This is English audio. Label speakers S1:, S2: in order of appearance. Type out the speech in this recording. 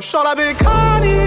S1: Shall I be Kanye?